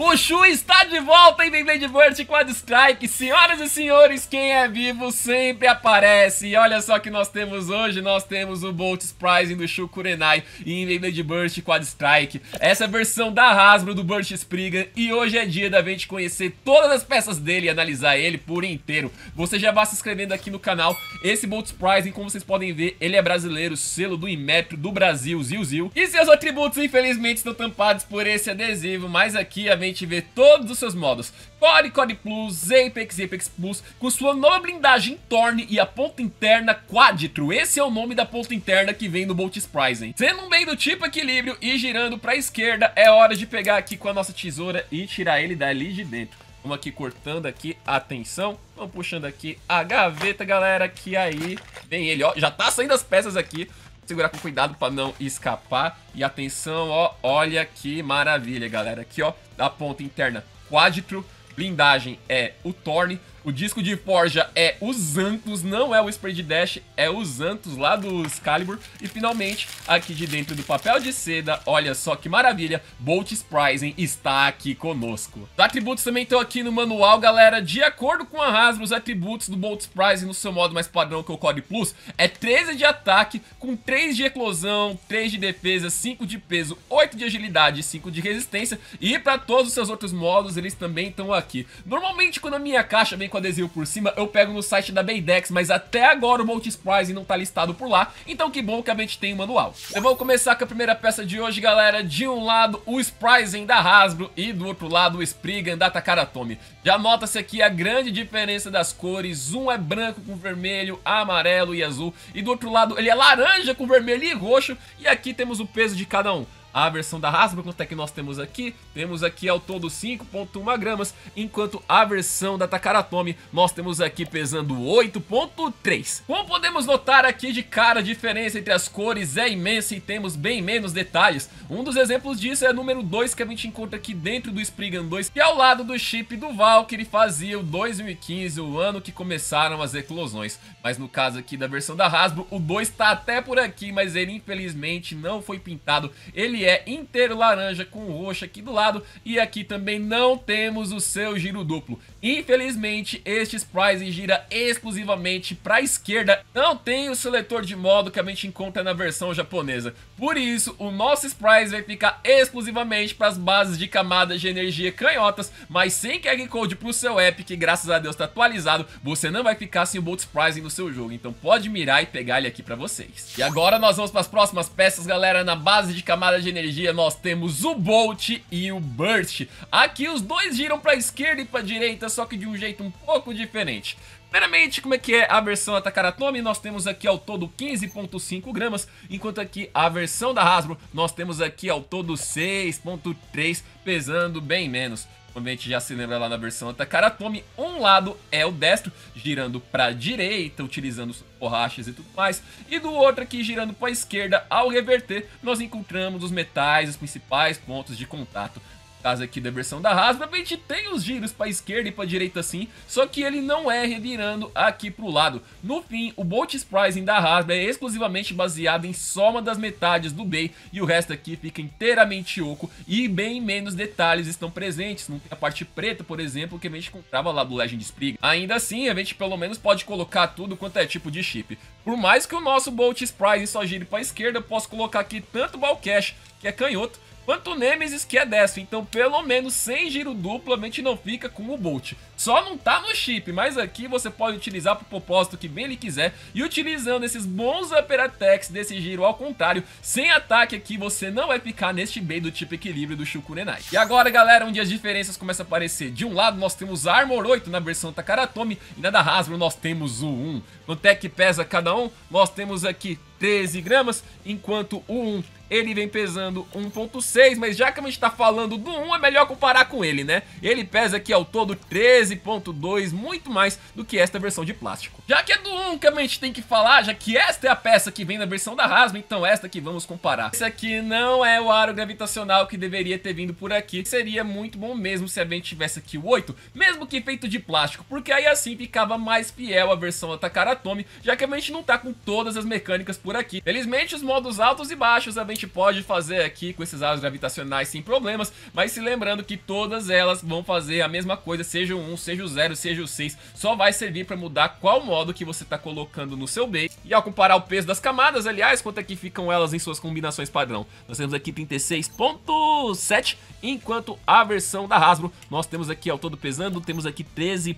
O Shu está de volta em Beyblade Burst Quad Strike. Senhoras e senhores, quem é vivo sempre aparece. E olha só que nós temos hoje, nós temos o Boltz Pricing do Shu Kurenai em Beyblade Burst Quad Strike. Essa é a versão da Hasbro do Burst Spriggan e hoje é dia da gente conhecer todas as peças dele e analisar ele por inteiro. Você já vai se inscrevendo aqui no canal. Esse Boltz Pricing, como vocês podem ver, ele é brasileiro, selo do Inmetro do Brasil, Zil Zil. E seus atributos, infelizmente, estão tampados por esse adesivo, mas aqui a vê todos os seus modos. Core, Core Plus, Apex Apex Plus, com sua nova blindagem Torne e a ponta interna Quadritro. Esse é o nome da ponta interna que vem no Bolt Spryzen. Sendo bem do tipo equilíbrio e girando para a esquerda, é hora de pegar aqui com a nossa tesoura e tirar ele dali de dentro. Vamos aqui cortando aqui, atenção. Vamos puxando aqui a gaveta, galera, que aí vem ele, ó. Já tá saindo as peças aqui segurar com cuidado para não escapar. E atenção, ó, olha que maravilha, galera. Aqui, ó, da ponta interna, quadritro, blindagem é o Torne, o disco de forja é o Zantos, não é o Spray de Dash, é o Zantos lá do Excalibur. E finalmente, aqui de dentro do papel de seda, olha só que maravilha, Bolt Spryzen está aqui conosco. Os atributos também estão aqui no manual, galera. De acordo com a Hasbro, os atributos do Bolt Spryzen no seu modo mais padrão que é o Core Plus é 13 de ataque, com 3 de eclosão, 3 de defesa, 5 de peso, 8 de agilidade e 5 de resistência. E para todos os seus outros modos, eles também estão aqui. Normalmente, quando a minha caixa vem com adesivo por cima, eu pego no site da Baydex, mas até agora o Multisprice não tá listado por lá, então que bom que a gente tem o um manual. Eu vou começar com a primeira peça de hoje, galera. De um lado, o Spryzen da Hasbro e do outro lado, o Spriggan da Takaratomi. Já nota-se aqui a grande diferença das cores, um é branco com vermelho, amarelo e azul, e do outro lado ele é laranja com vermelho e roxo, e aqui temos o peso de cada um a versão da Hasbro, quanto é que nós temos aqui? Temos aqui ao todo 5.1 gramas, enquanto a versão da Takaratomi nós temos aqui pesando 8.3. Como podemos notar aqui de cara a diferença entre as cores é imensa e temos bem menos detalhes. Um dos exemplos disso é o número 2 que a gente encontra aqui dentro do Spriggan 2, que é ao lado do chip do Val que ele fazia o 2015, o ano que começaram as eclosões. Mas no caso aqui da versão da Hasbro, o 2 está até por aqui, mas ele infelizmente não foi pintado. Ele ele é inteiro laranja com roxo aqui do lado e aqui também não temos o seu giro duplo. Infelizmente, este Spryzen gira exclusivamente para a esquerda, não tem o seletor de modo que a gente encontra na versão japonesa. Por isso, o nosso Spryzen vai ficar exclusivamente para as bases de camadas de energia canhotas, mas sem carry code para o seu app, que graças a Deus está atualizado, você não vai ficar sem o Bolt Spryzen no seu jogo, então pode mirar e pegar ele aqui para vocês. E agora nós vamos para as próximas peças, galera, na base de camada de de energia nós temos o Bolt e o Burst. Aqui os dois giram para a esquerda e para a direita, só que de um jeito um pouco diferente. Primeiramente, como é que é a versão Atakaratomi? Nós temos aqui ao todo 15.5 gramas, enquanto aqui a versão da Hasbro, nós temos aqui ao todo 6.3, pesando bem menos. Gente já se lembra lá na versão Atakaratomi, um lado é o destro, girando para a direita, utilizando borrachas e tudo mais, e do outro aqui girando para a esquerda, ao reverter, nós encontramos os metais, os principais pontos de contato caso aqui da versão da Hasbro, a gente tem os giros para esquerda e para direita sim, só que ele não é revirando aqui para o lado. No fim, o Bolt Spryzen da Hasbro é exclusivamente baseado em soma das metades do Bay e o resto aqui fica inteiramente oco e bem menos detalhes estão presentes. Não tem a parte preta, por exemplo, que a gente encontrava lá do Legend Sprig. Ainda assim, a gente pelo menos pode colocar tudo quanto é tipo de chip. Por mais que o nosso Bolt Spryzen só gire para esquerda, eu posso colocar aqui tanto o Balcash, que é canhoto, quanto o Nemesis que é destro, então pelo menos sem giro duplo a gente não fica com o Bolt. Só não tá no chip, mas aqui você pode utilizar pro propósito que bem ele quiser e utilizando esses bons upper attacks desse giro ao contrário, sem ataque aqui você não vai ficar neste bem do tipo equilíbrio do Shukurenai. E agora galera, onde as diferenças começam a aparecer, de um lado nós temos Armor 8 na versão Takaratomi e na da Hasbro nós temos o 1. Quanto é que pesa cada um? Nós temos aqui 13 gramas, enquanto o 1 ele vem pesando 1.6, mas já que a gente tá falando do 1, é melhor comparar com ele, né? Ele pesa aqui ao todo 13.2, muito mais do que esta versão de plástico. Já que é do 1 que a gente tem que falar, já que esta é a peça que vem na versão da Hasbro, então esta que vamos comparar. Esse aqui não é o aro gravitacional que deveria ter vindo por aqui. Seria muito bom mesmo se a gente tivesse aqui o 8, mesmo que feito de plástico, porque aí assim ficava mais fiel à versão Atome, já que a gente não tá com todas as mecânicas por aqui. Felizmente os modos altos e baixos a gente gente pode fazer aqui com esses aros gravitacionais sem problemas, mas se lembrando que todas elas vão fazer a mesma coisa, seja o 1, seja o 0, seja o 6, só vai servir para mudar qual modo que você está colocando no seu base. E ao comparar o peso das camadas, aliás, quanto é que ficam elas em suas combinações padrão? Nós temos aqui 36.7, enquanto a versão da Hasbro, nós temos aqui ao todo pesando, temos aqui 13.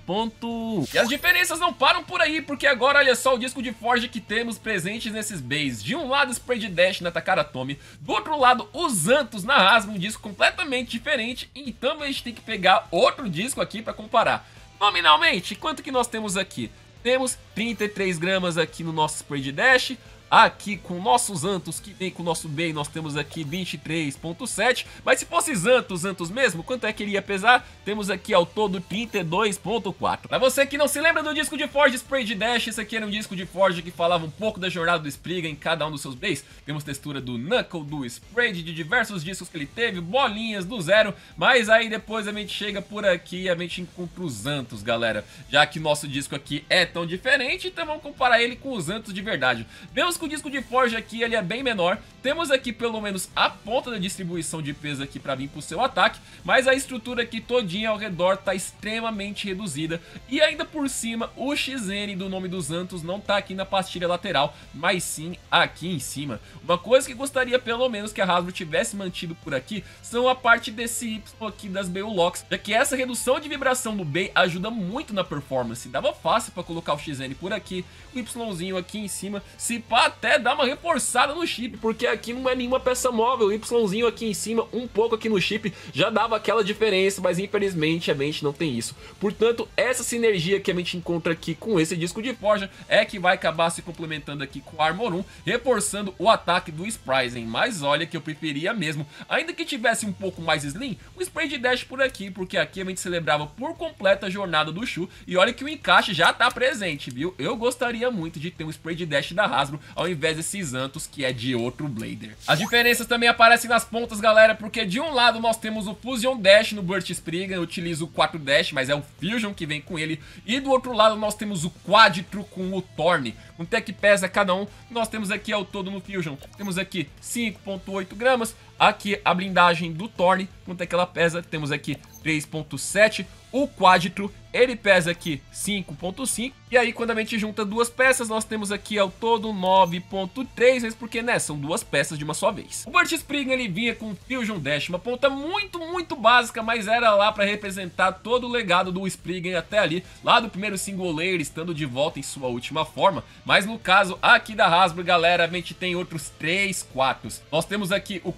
E as diferenças não param por aí, porque agora olha só o disco de Forge que temos presentes nesses bays. De um lado, Spray Dash na Takara Tomy, do outro lado, os Antos na Hasbro, um disco completamente diferente, então a gente tem que pegar outro disco aqui para comparar. Nominalmente, quanto que nós temos aqui? Temos 33 gramas aqui no nosso Spray de Dash, aqui com nossos Antos, que vem com o nosso bem, nós temos aqui 23.7, mas se fosse Antos, Antos mesmo, quanto é que ele ia pesar? Temos aqui ao todo 32.4. Pra você que não se lembra do disco de Forge Spray Dash, esse aqui era um disco de Forge que falava um pouco da jornada do Sprigga em cada um dos seus bays. Temos textura do Knuckle, do Spray, de diversos discos que ele teve, bolinhas do zero, mas aí depois a gente chega por aqui e a gente encontra os Antos, galera. Já que nosso disco aqui é tão diferente, então vamos comparar ele com os Antos de verdade. Vemos que o disco de Forge aqui ele é bem menor. Temos aqui pelo menos a ponta da distribuição de peso aqui para vir para o seu ataque, mas a estrutura aqui todinha ao redor está extremamente reduzida. E ainda por cima, o XN do nome dos Antos não está aqui na pastilha lateral, mas sim aqui em cima. Uma coisa que gostaria pelo menos que a Hasbro tivesse mantido por aqui são a parte desse Y aqui das Beulocks, já que essa redução de vibração do Bay ajuda muito na performance. Dava fácil para colocar o XN por aqui, o Yzinho aqui em cima, se pá até dar uma reforçada no chip, porque aqui não é nenhuma peça móvel, o Yzinho aqui em cima, um pouco aqui no chip, já dava aquela diferença, mas infelizmente a mente não tem isso. Portanto, essa sinergia que a gente encontra aqui com esse disco de forja é que vai acabar se complementando aqui com o Armor 1, reforçando o ataque do Spryzen, mas olha que eu preferia mesmo, ainda que tivesse um pouco mais slim, o Spray de Dash por aqui, porque aqui a gente celebrava por completa a jornada do Shu, e olha que o encaixe já tá presente, viu? Eu gostaria muito de ter um Spray de Dash da Hasbro ao invés desses Antos, que é de outro Blader. As diferenças também aparecem nas pontas, galera, porque de um lado nós temos o Fusion Dash no Burst Spriggan, eu utilizo o 4 Dash, mas é o Fusion que vem com ele, e do outro lado nós temos o Quadtro com o Torn, quanto é que pesa cada um, nós temos aqui ao todo no Fusion, temos aqui 5.8 gramas, aqui a blindagem do Torn, quanto é que ela pesa, temos aqui 3.7, o Quadtro ele pesa aqui 5.5 e aí quando a gente junta duas peças nós temos aqui ao todo 9.3 vezes porque né, são duas peças de uma só vez. O Burt Spring ele vinha com Fusion Dash, uma ponta muito muito básica, mas era lá para representar todo o legado do Spriggan até ali, lá do primeiro single layer estando de volta em sua última forma, mas no caso aqui da Hasbro galera a gente tem outros três quadros. Nós temos aqui o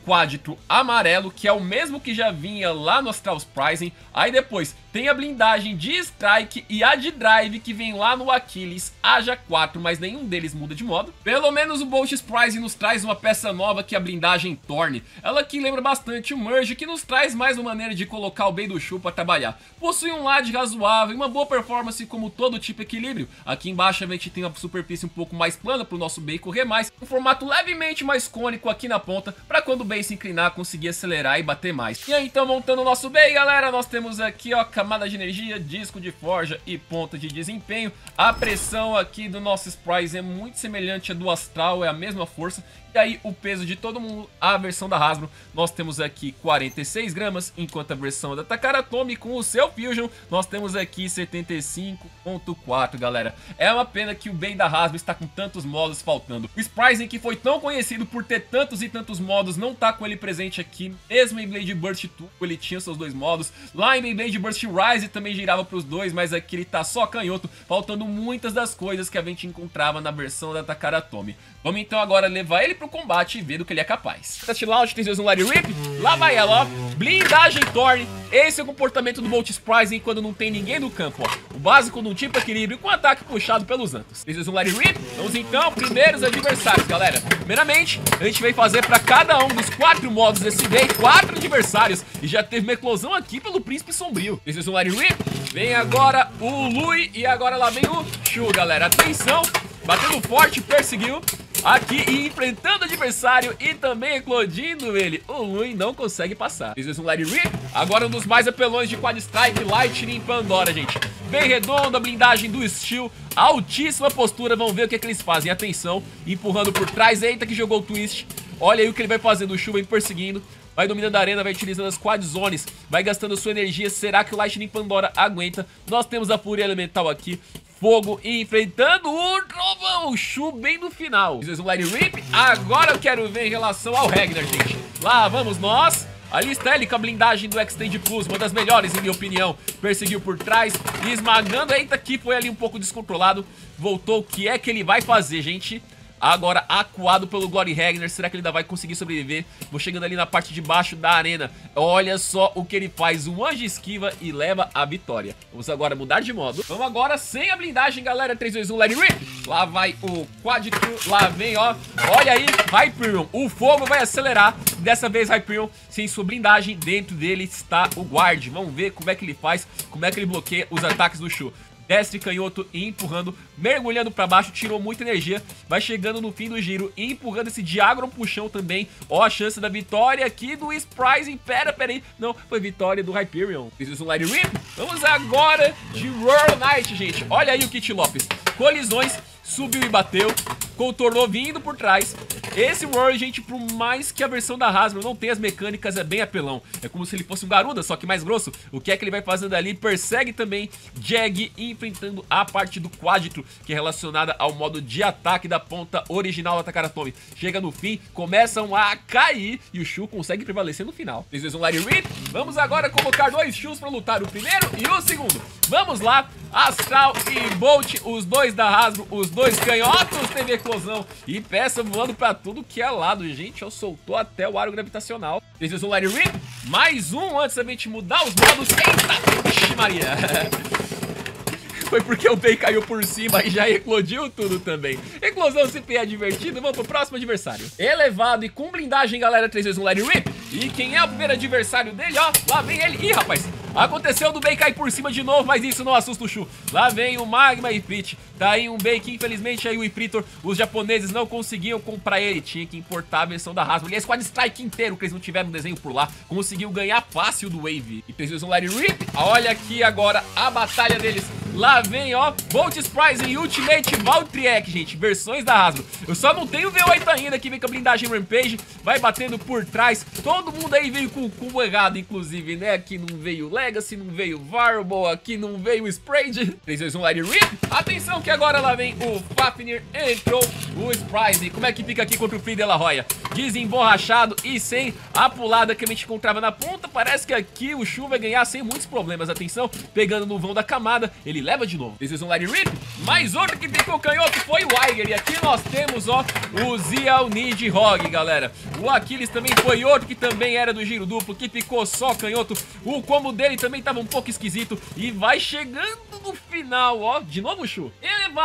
Amarelo que é o mesmo que já vinha lá no Astral's Pricing, aí depois tem a blindagem de Strike e a de Drive que vem lá no Achilles, haja 4, mas nenhum deles muda de modo. Pelo menos o Bolt Prize nos traz uma peça nova que é a blindagem Torne. Ela aqui lembra bastante o Merge, que nos traz mais uma maneira de colocar o Bey do Shu para trabalhar. Possui um LAD razoável e uma boa performance como todo tipo equilíbrio. Aqui embaixo a gente tem uma superfície um pouco mais plana para o nosso Bey correr mais, um formato levemente mais cônico aqui na ponta, para quando o Bey se inclinar conseguir acelerar e bater mais. E aí então montando o nosso Bey, galera, nós temos aqui ó, camada de energia, disco de forja e ponta de desempenho. A pressão aqui do nosso Sprice é muito semelhante à do Astral, é a mesma força. E aí o peso de todo mundo, a versão da Hasbro, nós temos aqui 46 gramas, enquanto a versão da Takara Tomy com o seu Fusion, nós temos aqui 75.4, galera. É uma pena que o bem da Hasbro está com tantos modos faltando. O Spryzen, que foi tão conhecido por ter tantos e tantos modos, não tá com ele presente aqui. Mesmo em Blade Burst Turbo, ele tinha seus dois modos. Lá em Blade Burst Rise também girava para os dois, mas aqui ele tá só canhoto, faltando muitas das coisas que a gente encontrava na versão da Takara Tomy. Vamos então agora levar ele pro combate e ver do que ele é capaz. Test Launch, tem um Larry Rip, lá vai ela, ó. Blindagem Thorn, esse é o comportamento do Bolt Surprising quando não tem ninguém no campo, ó. O básico num tipo equilíbrio com ataque puxado pelos Antos. Tem um Larry Rip, vamos então, primeiros adversários, galera. Primeiramente, a gente vai fazer pra cada um dos quatro modos desse day, quatro adversários. E já teve uma eclosão aqui pelo Príncipe Sombrio. Tem um Larry Rip, vem agora o Lui e agora lá vem o Shu, galera. Atenção, batendo forte, perseguiu aqui e enfrentando o adversário e também eclodindo ele. O Lui não consegue passar. Fiz um Larry. Agora um dos mais apelões de Quad Strike, Lightning Pandora, gente. Bem redonda, blindagem do Steel, altíssima postura. Vamos ver o que, é que eles fazem. Atenção, empurrando por trás. Eita que jogou o Twist. Olha aí o que ele vai fazendo. O Shu vem perseguindo. Vai dominando a arena, vai utilizando as quad zones, vai gastando sua energia. Será que o Lightning Pandora aguenta? Nós temos a Fúria Elemental aqui. Fogo enfrentando o Trovão, o Shu bem no final. Um Light Rip. Agora eu quero ver em relação ao Ragnar, gente. Lá vamos nós. Ali está ele com a blindagem do Extend Plus, uma das melhores, em minha opinião. Perseguiu por trás, esmagando. Eita, aqui foi ali um pouco descontrolado. Voltou. O que é que ele vai fazer, gente? Agora acuado pelo Glory Ragnar, será que ele ainda vai conseguir sobreviver? Vou chegando ali na parte de baixo da arena. Olha só o que ele faz, um anjo esquiva e leva a vitória. Vamos agora mudar de modo. Vamos agora sem a blindagem, galera. 3, 2, 1, let it rip. Lá vai o quad lá vem, ó. Olha aí, Hyperion. O fogo vai acelerar. Dessa vez, Hyperion, sem sua blindagem, dentro dele está o guard. Vamos ver como é que ele faz, como é que ele bloqueia os ataques do Shu destre canhoto empurrando, mergulhando pra baixo, tirou muita energia, vai chegando no fim do giro empurrando esse Diagron pro chão também, ó a chance da vitória aqui do Spryzen, pera, pera aí, não, foi vitória do Hyperion, fiz um Light Rip, vamos agora de Royal Knight, gente, olha aí o Kit Lopes, colisões, subiu e bateu, contornou vindo por trás. Esse Rory, gente, por mais que a versão da Hasbro não tenha as mecânicas, é bem apelão. É como se ele fosse um Garuda, só que mais grosso. O que é que ele vai fazendo ali? Persegue também Jag enfrentando a parte do Quadrito, que é relacionada ao modo de ataque da ponta original da Takaratomi. Chega no fim, começam a cair e o Shu consegue prevalecer no final. Vocês um Light Rip. Vamos agora colocar dois Shus para lutar, o primeiro e o segundo. Vamos lá, Astral e Bolt, os dois da Hasbro, os dois canhotos, teve explosão e peça voando pra tudo que é lado. Gente, eu soltou até o aro gravitacional. Vocês um Light Rip, mais um antes da gente mudar os modos. Eita, Ixi, Maria. Foi porque o Bey caiu por cima e já eclodiu tudo também. Eclosão sempre é divertido, vamos pro próximo adversário. Elevado e com blindagem, galera, 3 vezes um Light Rip. E quem é o primeiro adversário dele, ó, lá vem ele. Ih, rapaz, Aconteceu do Bey cair por cima de novo, mas isso não assusta o Shu. Lá vem o Magma Ifrit. Tá aí um que infelizmente aí o Ifritor, os japoneses não conseguiam comprar ele. Tinha que importar a versão da Hasbro. Aliás, Squad Strike inteiro que eles não tiveram no desenho por lá. Conseguiu ganhar fácil do Wave. E precisa um Light Rip. Olha aqui agora a batalha deles. Lá vem, ó, Volts Prize e Ultimate Valtriek, gente, versões da Hasbro. Eu só não tenho o V8 ainda, que vem com a blindagem Rampage, vai batendo por trás. Todo mundo aí veio com o cubo errado, inclusive, né? Aqui não veio Legacy, não veio Variable, aqui não veio Sprayed. 3, 2, 1, Light Rip. Atenção que agora lá vem o Fafnir, entrou o Spryze. Como é que fica aqui contra o Free de la Roya? Desemborrachado e sem a pulada que a gente encontrava na ponta. Parece que aqui o Shu vai ganhar sem muitos problemas. Atenção, pegando no vão da camada, ele leva de novo. Um Light Rip. Mais outro que ficou canhoto foi o Iger. E aqui nós temos, ó, o Zial Need Hog, galera. O Aquiles também foi outro que também era do giro duplo, que ficou só canhoto. O combo dele também tava um pouco esquisito. E vai chegando no final, ó. De novo, Shu.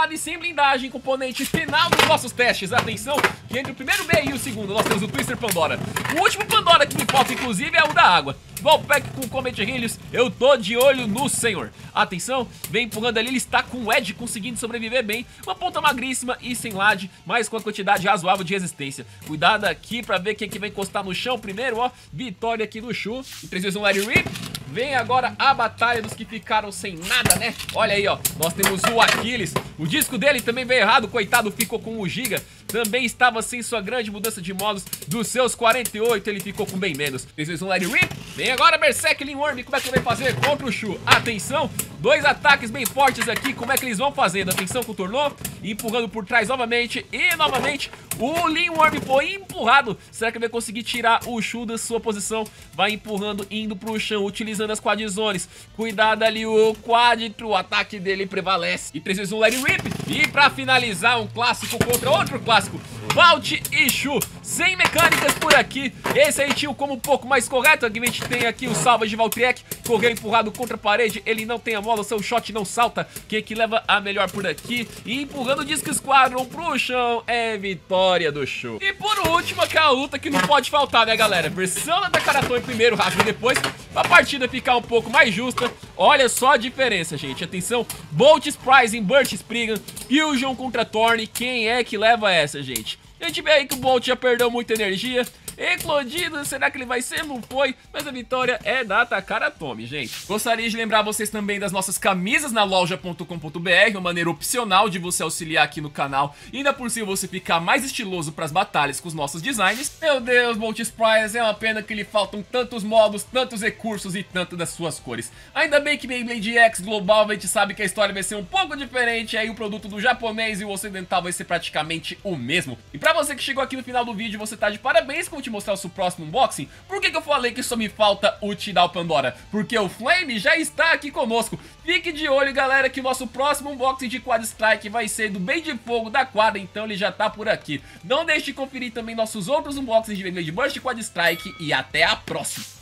E sem blindagem, componente final dos nossos testes. Atenção, que entre o primeiro B e o segundo nós temos o Twister Pandora. O último Pandora que me falta, inclusive, é o da água. Volpack com o Comet Helios, eu tô de olho no senhor. Atenção, vem empurrando ali, ele está com o Ed conseguindo sobreviver bem. Uma ponta magríssima e sem LAD, mas com a quantidade razoável de resistência. Cuidado aqui pra ver quem que vai encostar no chão primeiro, ó. Vitória aqui do Shu. E 3 vezes um Larry Rip. Vem agora a batalha dos que ficaram sem nada, né? Olha aí, ó. Nós temos o Aquiles. O disco dele também veio errado, coitado, ficou com o Giga. Também estava sem sua grande mudança de modos. Dos seus 48, ele ficou com bem menos. 3 vezes um Larry Rip. Vem agora Berserk Worm, como é que ele vai fazer contra o Shu? Atenção, dois ataques bem fortes aqui, como é que eles vão fazendo? Atenção, contornou, empurrando por trás novamente e novamente o Worm foi empurrado. Será que ele vai conseguir tirar o Shu da sua posição? Vai empurrando, indo pro chão, utilizando as quadzones. Cuidado ali, o quadro, o ataque dele prevalece. E 3 vezes um Larry Rip. E pra finalizar, um clássico contra outro clássico. Valt e Shu, sem mecânicas por aqui. Esse aí tinha como um pouco mais correto. A gente tem aqui o salva de Valtriek, correu empurrado contra a parede. Ele não tem a mola, seu shot não salta. Quem é que leva a melhor por aqui? E empurrando o Disco Squadron pro chão é vitória do Shu. E por último, aquela luta que não pode faltar, né, galera? Versão da Takarato em primeiro, rápido depois. Pra partida ficar um pouco mais justa. Olha só a diferença, gente. Atenção, Bolt Prize em Burt Spriggan, Fusion contra Thorn. Quem é que leva essa, gente? A gente vê aí que o Bolt já perdeu muita energia. Eclodido, será que ele vai ser? Não foi, mas a vitória é da Takara Tomy, gente. Gostaria de lembrar vocês também das nossas camisas na loja.com.br, uma maneira opcional de você auxiliar aqui no canal ainda por cima você ficar mais estiloso pras batalhas com os nossos designs. Meu Deus, Boltis Prize, é uma pena que lhe faltam tantos modos, tantos recursos e tanto das suas cores. Ainda bem que Beyblade X Global a gente sabe que a história vai ser um pouco diferente, aí o produto do japonês e o ocidental vai ser praticamente o mesmo. E pra você que chegou aqui no final do vídeo, você tá de parabéns vou te mostrar o seu próximo unboxing. Por que, que eu falei que só me falta o Tidal Pandora? Porque o Flame já está aqui conosco. Fique de olho, galera, que o nosso próximo unboxing de Quad Strike vai ser do Bem de Fogo da quadra, então ele já tá por aqui. Não deixe de conferir também nossos outros unboxings de Beyblade Burst, Quad Strike e até a próxima!